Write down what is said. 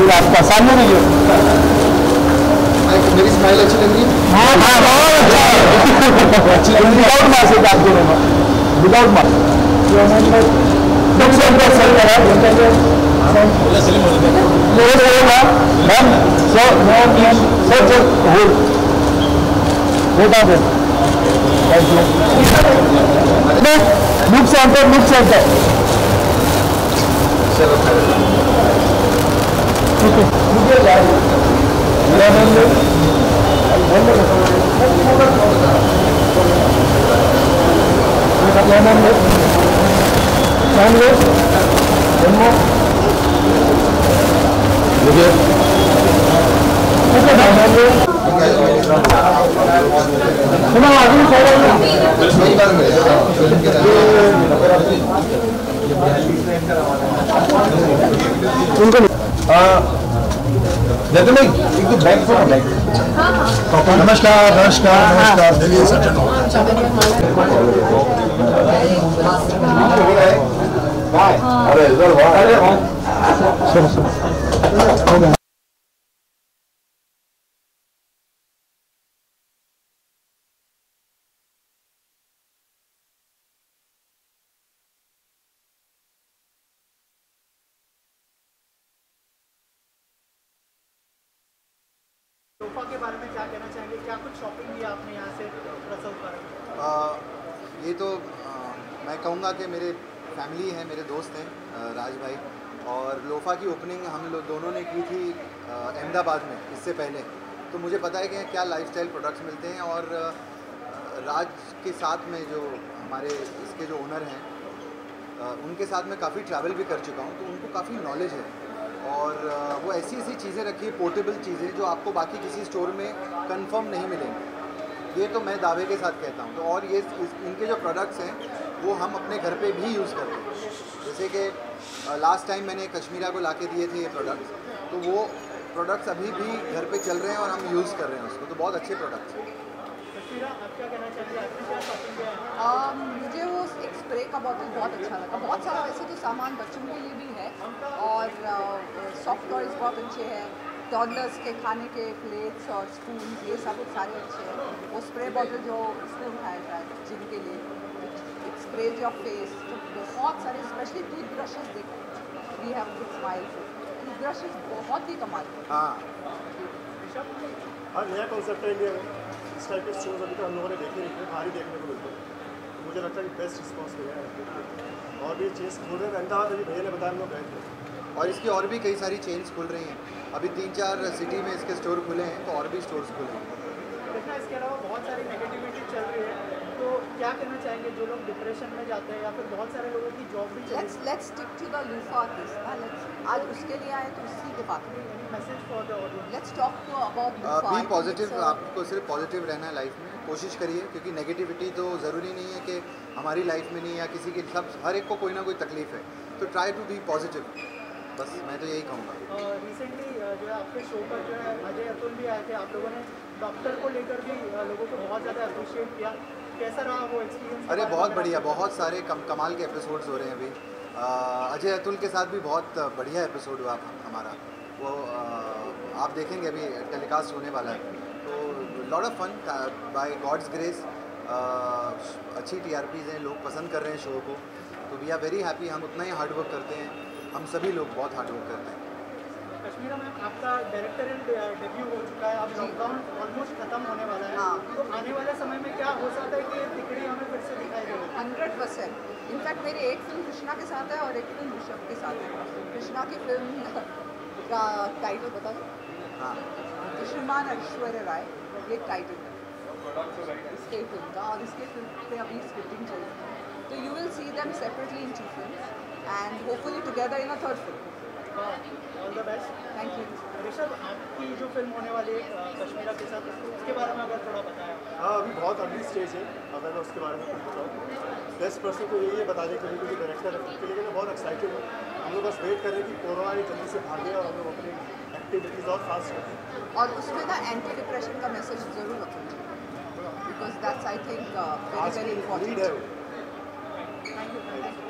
फिर आपका सामने रहिए मेरी स्माइल अच्छी लग रही है हाँ हाँ बहुत अच्छा है विदाउट मास्क है आप दोनों में without mask look look centre 그러니까 जैसे एक तो बैक फ़ोन बैक नमस्कार नमस्कार नमस्कार चलिए सचिन अरे इधर अरे सुनो। के बारे में क्या कहना चाहेंगे? क्या कुछ शॉपिंग आपने यहाँ से ये तो आ, मैं कहूँगा कि मेरे फैमिली है मेरे दोस्त हैं राज भाई। और लोफा की ओपनिंग हम लोग दोनों ने की थी अहमदाबाद में इससे पहले। तो मुझे पता है कि क्या लाइफस्टाइल प्रोडक्ट्स मिलते हैं और राज के साथ में जो हमारे इसके जो ओनर हैं उनके साथ मैं काफ़ी ट्रैवल भी कर चुका हूँ तो उनको काफ़ी नॉलेज है। और वो ऐसी ऐसी चीज़ें रखी है पोर्टेबल चीज़ें जो आपको बाकी किसी स्टोर में कंफर्म नहीं मिलेंगी। ये तो मैं दावे के साथ कहता हूँ। तो और ये इनके जो प्रोडक्ट्स हैं वो हम अपने घर पे भी यूज़ करते हैं। जैसे कि लास्ट टाइम मैंने कश्मीरा को ला के दिए थे ये प्रोडक्ट्स तो वो प्रोडक्ट्स अभी भी घर पे चल रहे हैं और हम यूज़ कर रहे हैं उसको। तो बहुत अच्छे प्रोडक्ट्स हैं। मुझे वो एक स्प्रे का बॉटल बहुत अच्छा लगा। बहुत सारा वैसे तो सामान बच्चों के लिए भी है सॉफ्ट टॉयज़ बहुत अच्छे हैं। टॉडलर्स के खाने के प्लेट्स और स्पून ये सब सारे अच्छे हैं। वो स्प्रे बॉटल जो स्पून है शायद जिनके लिए इट स्प्रेज योर फेस तो बहुत सारे स्पेशली टूथ ब्रशेज देखो। We have good smile toothbrushes बहुत ही कमाल हाँ। हाँ। नया कॉन्सेप्ट है इंडिया में। इस टाइप के शोज़ अभी तक हम लोगों ने देखे नहीं थे भारी देखने को मिलते हैं। तो मुझे लगता है कि बेस्ट रिस्पॉन्स मिला है। और भी चीज़ खोल रहे हैं अहमदाबाद अभी भैया ने बताया हम लोग गए थे। और इसकी और भी कई सारी चेन्स खुल रही हैं। अभी तीन चार सिटी में इसके स्टोर खुले हैं तो और भी स्टोर्स खुले हैं। इसके अलावा बहुत सारी नेगेटिविटी चल रही है। तो क्या कहना चाहेंगे? जो लोग डिप्रेशन में जाते हैं या फिर बहुत सारे लोगों की जॉब भी let's let's stick to the loofah case आज उसके लिए आए तो उसी के बात message for the audience let's talk to about be positive आपको सिर्फ़ पॉजिटिव रहना है लाइफ में। कोशिश करिए क्योंकि नेगेटिविटी तो ज़रूरी नहीं है कि हमारी लाइफ में नहीं या किसी की सब हर एक को कोई ना कोई तकलीफ़ है। तो ट्राई टू बी पॉजिटिव बस मैं तो यही कहूँगा। रिसेंटली जो है आपके शो पर जो है अजय अतुल भी आए थे। आप लोगों ने डॉक्टर को लेकर भी लोगों को बहुत ज़्यादा अप्रिशिएट किया। कैसा रहा वो एक्सपीरियंस अरे बहुत बढ़िया बहुत सारे कम कमाल के एपिसोड्स हो रहे हैं अभी। अजय अतुल के साथ भी बहुत बढ़िया एपिसोड हुआ हमारा। वो आप देखेंगे अभी टेलीकास्ट होने वाला है। तो lot of fun by God's grace अच्छी टीआरपीज़ हैं लोग पसंद कर रहे हैं शो को। तो वी आर वेरी हैप्पी हम उतना ही हार्ड वर्क करते हैं। हम सभी लोग बहुत हार्ड वर्क करते हैं। कश्मीरा मैम आपका डायरेक्टोरियल डेब्यू हो चुका है। अब लॉकडाउन ऑलमोस्ट खत्म होने वाला है। हाँ। तो आने वाले समय में क्या हो सकता है कि ये तिकड़ी हमें फिर से दिखाई देगी? Hundred percent. इनफैक्ट मेरी एक फ़िल्म कृष्णा के साथ है और एक फ़िल्म ऋषभ के साथ है। कृष्णा की फ़िल्म का टाइटल बता दो। हाँ। श्रीमान ऐश्वर्य राय ये टाइटल है। इसके फ़िल्म का और इसके फ़िल्म पे अभी स्क्रिप्टिंग चल रही है। तो you will see them separately in two film and hopefully together in a third film all the best thank you Rishabh आपकी जो फ़िल्म होने वाली है कश्मीरा के साथ उसके बारे में अगर थोड़ा बताया। हाँ अभी बहुत अर्ली स्टेज है। अगर मैं उसके बारे में कुछ बताऊँ। बेस्ट पर्सन को यही है बताने के लिए क्योंकि डायरेक्टर है उसके लिए मैं बहुत एक्साइटेड हूँ। हम लोग बस वेट कर रहे हैं कि कोरोना ये जल्दी से भागे और हम लोग अपनी एक्टिविटीज़ और फास्ट करें। और उसमें ना एंटी डिप्रेशन का मैसेज ज़रूर चाहिए। Because that's I think very very key Thank you.